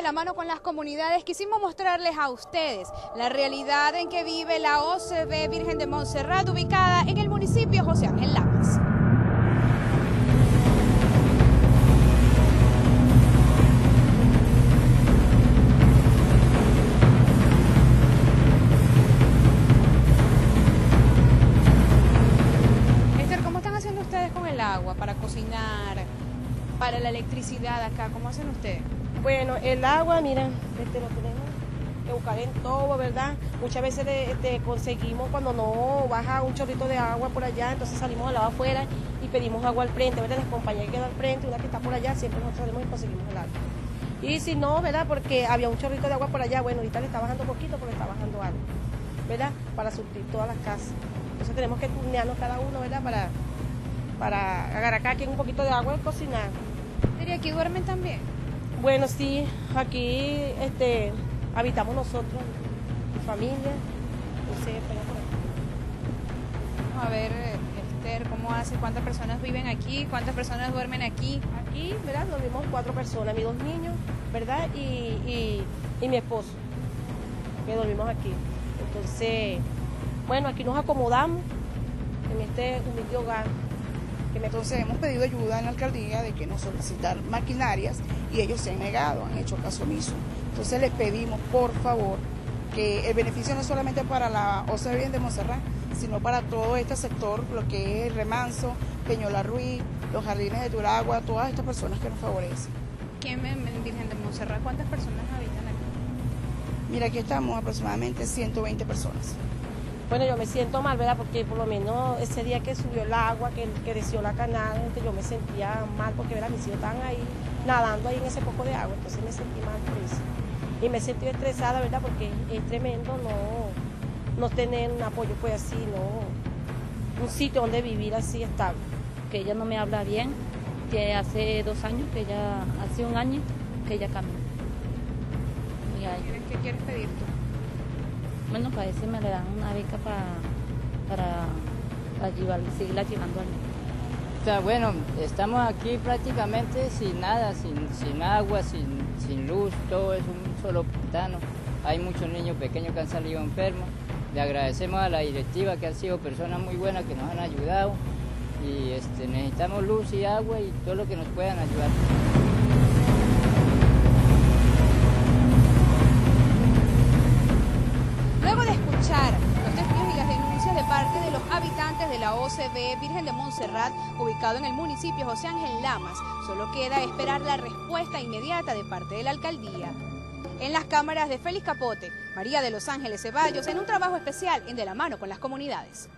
la mano con las comunidades, quisimos mostrarles a ustedes la realidad en que vive la OCB Virgen de Montserrat, ubicada en el municipio José Ángel Lamas. Esther, ¿cómo están haciendo ustedes con el agua para cocinar, para la electricidad acá? ¿Cómo hacen ustedes? Bueno, el agua, mira, este lo tenemos que buscar en todo, ¿verdad? Muchas veces este, conseguimos cuando no baja un chorrito de agua por allá, entonces salimos al lado afuera y pedimos agua al frente, ¿verdad? Las compañías que quedan al frente, una que está por allá, siempre nosotros salimos y conseguimos el agua. Y si no, ¿verdad? Porque había un chorrito de agua por allá, bueno, ahorita le está bajando poquito, pero le está bajando algo, ¿verdad? Para surtir todas las casas. Entonces tenemos que turnearnos cada uno, ¿verdad? Para, para agarrar acá quien un poquito de agua y cocinar. ¿Y aquí duermen también? Bueno, sí, aquí este, habitamos nosotros, mi familia. Por aquí. Vamos a ver, eh, Esther, ¿cómo hace? ¿Cuántas personas viven aquí? ¿Cuántas personas duermen aquí? Aquí, ¿verdad? Dormimos cuatro personas, mis dos niños, ¿verdad? Y, y, y mi esposo, que dormimos aquí. Entonces, bueno, aquí nos acomodamos en este humilde hogar. Entonces hemos pedido ayuda en la alcaldía de que nos solicitar maquinarias y ellos se han negado, han hecho caso omiso. Entonces les pedimos, por favor, que el beneficio no es solamente para la OCB de Montserrat, sino para todo este sector, lo que es el Remanso, Peñola Ruiz, los jardines de Turagua, todas estas personas que nos favorecen. ¿Quién en en Virgen de Montserrat? ¿Cuántas personas habitan aquí? Mira, aquí estamos aproximadamente 120 personas. Bueno, yo me siento mal, ¿verdad? Porque por lo menos ese día que subió el agua, que, creció la canal, entonces yo me sentía mal porque, ¿verdad? Mis hijos estaban ahí nadando ahí en ese poco de agua, entonces me sentí mal por eso. Y me sentí estresada, ¿verdad? Porque es tremendo no, no tener un apoyo pues así, no un sitio donde vivir así estable. que ella no me habla bien, que hace dos años, que ella, hace un año que ella cambió. ¿Qué quieres pedir tú? Bueno, para eso me le dan una beca pa- para, para llevar, seguirla llevando al. O sea, bueno, estamos aquí prácticamente sin nada, sin, sin agua, sin, sin luz, todo es un solo pantano. Hay muchos niños pequeños que han salido enfermos. Le agradecemos a la directiva que han sido personas muy buenas que nos han ayudado y este, necesitamos luz y agua y todo lo que nos puedan ayudar. Habitantes de la OCB Virgen de Montserrat, ubicado en el municipio José Ángel Lamas, solo queda esperar la respuesta inmediata de parte de la alcaldía. En las cámaras de Félix Capote, María de los Ángeles Ceballos, en un trabajo especial en De la mano con las comunidades.